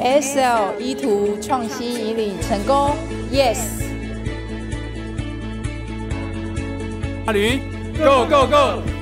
sl 依图创新引领成功 yes 阿驴 go go go